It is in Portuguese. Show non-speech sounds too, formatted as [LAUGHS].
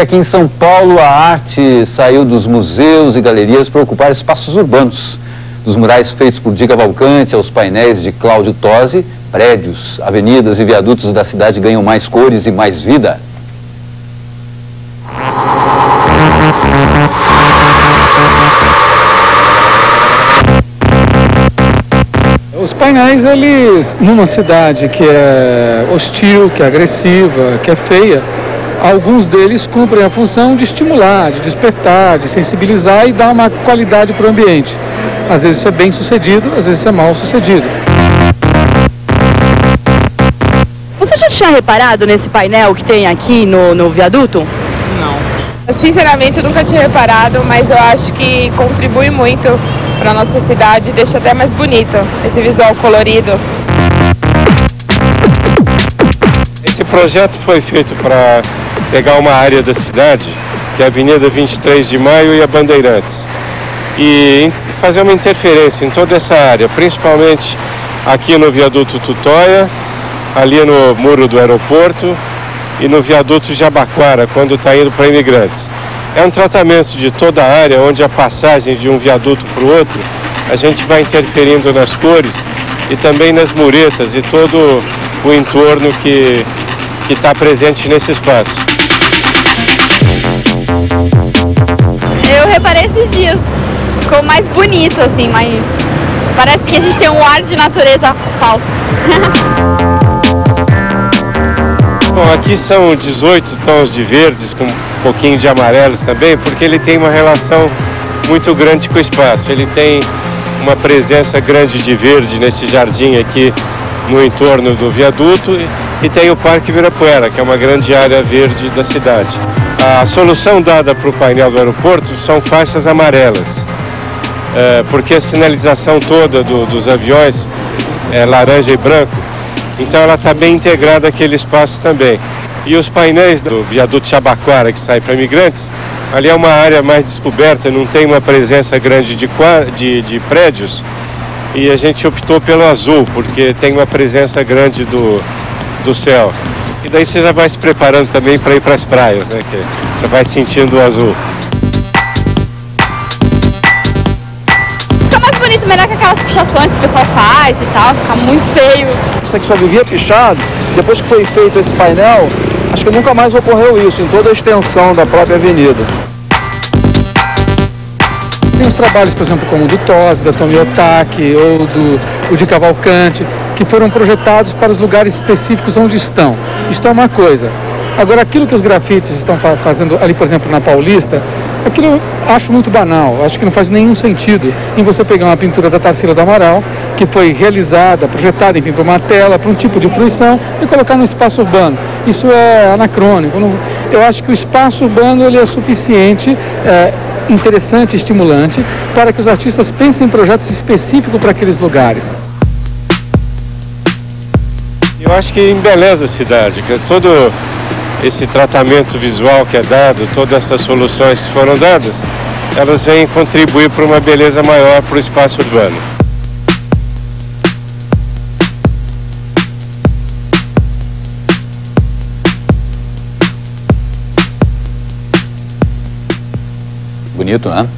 Aqui em São Paulo, a arte saiu dos museus e galerias para ocupar espaços urbanos. Dos murais feitos por Dica Valcante aos painéis de Cláudio Tosi, prédios, avenidas e viadutos da cidade ganham mais cores e mais vida. Os painéis, eles, numa cidade que é hostil, que é agressiva, que é feia, alguns deles cumprem a função de estimular, de despertar, de sensibilizar e dar uma qualidade para o ambiente. Às vezes isso é bem sucedido, às vezes isso é mal sucedido. Você já tinha reparado nesse painel que tem aqui no, no viaduto? Sinceramente, eu nunca tinha reparado, mas eu acho que contribui muito para nossa cidade, deixa até mais bonito esse visual colorido. Esse projeto foi feito para pegar uma área da cidade, que é a Avenida 23 de Maio e a Bandeirantes, e fazer uma interferência em toda essa área, principalmente aqui no viaduto Tutóia, ali no muro do aeroporto e no viaduto Jabaquara, quando está indo para imigrantes. É um tratamento de toda a área, onde a passagem de um viaduto para o outro, a gente vai interferindo nas cores e também nas muretas e todo o entorno que está presente nesse espaço. Reparei esses dias. Ficou mais bonito, assim, mas parece que a gente tem um ar de natureza falso. [LAUGHS] Bom, aqui são 18 tons de verdes com um pouquinho de amarelos também, porque ele tem uma relação muito grande com o espaço. Ele tem uma presença grande de verde nesse jardim aqui no entorno do viaduto e- e tem o Parque Virapuera, que é uma grande área verde da cidade. A solução dada para o painel do aeroporto são faixas amarelas, eh, porque a sinalização toda do- dos aviões é laranja e branco, então ela está bem integrada àquele espaço também. E os painéis do viaduto Chabaquara que sai para imigrantes, ali é uma área mais descoberta, não tem uma presença grande de, de, de prédios. E a gente optou pelo azul, porque tem uma presença grande do, do céu. E daí você já vai se preparando também para ir para as praias, né? Que já vai sentindo o azul. Fica mais bonito, melhor que aquelas pichações que o pessoal faz e tal. Fica muito feio. Isso aqui só vivia pichado. Depois que foi feito esse painel, acho que nunca mais ocorreu isso em toda a extensão da própria avenida. Tem os trabalhos, por exemplo, como o do Tosi, da Tomi Otaki ou do o de Cavalcante, que foram projetados para os lugares específicos onde estão. Isto é uma coisa. Agora, aquilo que os grafites estão fa- fazendo ali, por exemplo, na Paulista, aquilo eu acho muito banal, acho que não faz nenhum sentido em você pegar uma pintura da Tarsila do Amaral, que foi realizada, projetada, enfim, para uma tela, para um tipo de fruição, e colocar no espaço urbano. Isso é anacrônico. Eu acho que o espaço urbano ele é suficiente, é, interessante, estimulante, para que os artistas pensem em projetos específicos para aqueles lugares. Eu acho que embeleza a cidade, que todo esse tratamento visual que é dado, todas essas soluções que foram dadas, elas vêm contribuir para uma beleza maior para o espaço urbano. Bonito, né?